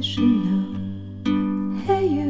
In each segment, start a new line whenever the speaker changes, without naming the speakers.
тишина. Hey, you.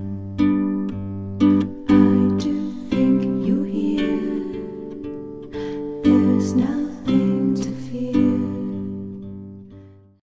snow.